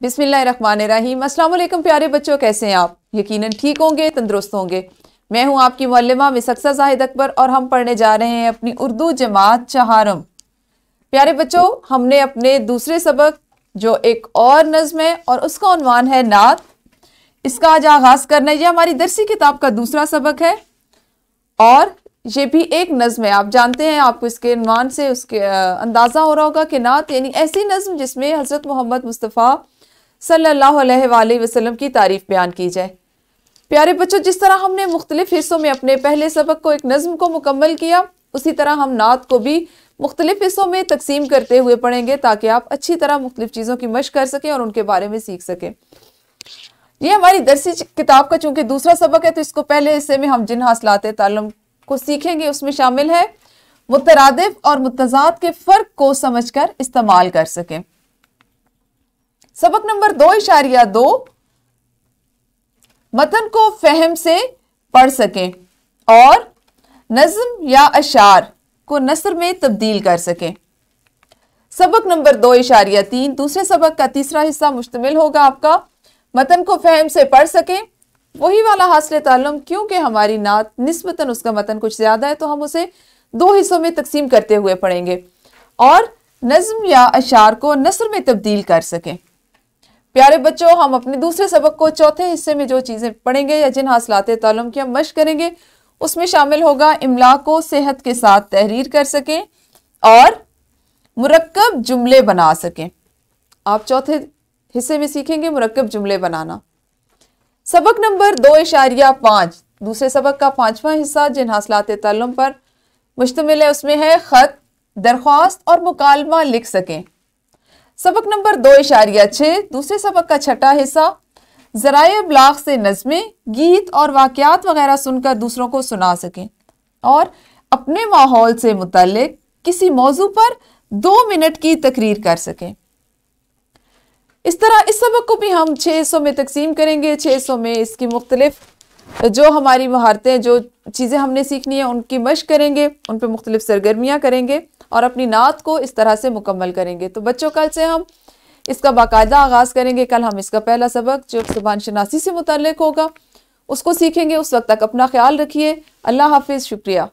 अस्सलाम वालेकुम प्यारे बच्चों, कैसे हैं आप? यकीनन ठीक होंगे, तंदुरुस्त होंगे। मैं हूँ आपकी मौलमा मिसक्सा जाहिद अकबर और हम पढ़ने जा रहे हैं अपनी उर्दू जमात चहारम प्यारे बच्चों, हमने अपने दूसरे सबक, जो एक और नज़म है और उसका उनवान है नात। इसका आज आगाज़ करना है ये हमारी दरसी किताब का दूसरा सबक है। और ये भी एक नज़म है। आप जानते हैं, आपको इसके अनवान से उसके अंदाज़ा हो रहा होगा कि नात यानी ऐसी नज़म जिसमें हज़रत मोहम्मद मुस्तफ़ा सल्लल्लाहु अलैहि वसल्लम की तारीफ़ बयान की जाए। प्यारे बच्चों, जिस तरह हमने मुख्तलिफ़ हिस्सों में अपने पहले सबक को, एक नज़म को मुकम्मल किया, उसी तरह हम नात को भी मुख्तलिफ़ हिस्सों में तकसीम करते हुए पढ़ेंगे, ताकि आप अच्छी तरह मुख्तलिफ़ चीज़ों की मश कर सकें और उनके बारे में सीख सकें। ये हमारी दरसी किताब का चूँकि दूसरा सबक है तो इसको पहले हिस्से में हम जिन हासिलात तालम को सीखेंगे, उसमें शामिल है। मुतरदफ और मुतजाद के फ़र्क को समझकर इस्तेमाल कर सकें। सबक नंबर दो, इशारिया दो मतन को फहम से पढ़ सकें और नज्म या अशार को नसर में तब्दील कर सकें। सबक नंबर दो, इशारिया तीन, दूसरे सबक का तीसरा हिस्सा मुश्तमिल होगा आपका। मतन को फहम से पढ़ सकें वही वाला हासिल तालुम क्योंकि हमारी नात नस्बता उसका मतन कुछ ज़्यादा है तो हम उसे दो हिस्सों में तकसीम करते हुए पढ़ेंगे। और नज्म या अशार को नसर में तब्दील कर सकें। प्यारे बच्चों, हम अपने दूसरे सबक को चौथे हिस्से में जो चीज़ें पढ़ेंगे या जिन हासिलात तालुम की हम मश करेंगे, उसमें शामिल होगा इमला को सेहत के साथ तहरीर कर सकें और मुरक्ब जुमले बना सकें। आप चौथे हिस्से में सीखेंगे मुरक्ब जुमले बनाना। सबक नंबर दो इशारिया पाँच। दूसरे सबक का पांचवा हिस्सा जिन हासिलात तालुम पर मुश्तमिल है उसमें है, ख़त, दरख्वास्त और मुकालमा लिख सकें। सबक नंबर दो इशारिया छः। दूसरे सबक का छठा हिस्सा, ज़राए ब्लाग से नज़में, गीत और वाक़ात वगैरह सुनकर दूसरों को सुना सकें। और अपने माहौल से मुतल किसी मौजू पर दो मिनट की तकरीर कर सकें। इस तरह इस सबक को भी हम छः सौ में तकसीम करेंगे छः सौ में इसकी मुख्तलिफ़ जो हमारी महारतें, जो चीज़ें हमने सीखनी है, उनकी मश करेंगे, उन पर मुख्तलिफ़ सरगर्मियाँ करेंगे और अपनी नात को इस तरह से मुकम्मल करेंगे। तो बच्चों, कल से हम इसका बाकायदा आगाज़ करेंगे। कल हम इसका पहला सबक, जो ज़ुबान शनासी से मुतल होगा, उसको सीखेंगे। उस वक्त तक अपना ख्याल रखिए। अल्लाह हाफिज़। शुक्रिया।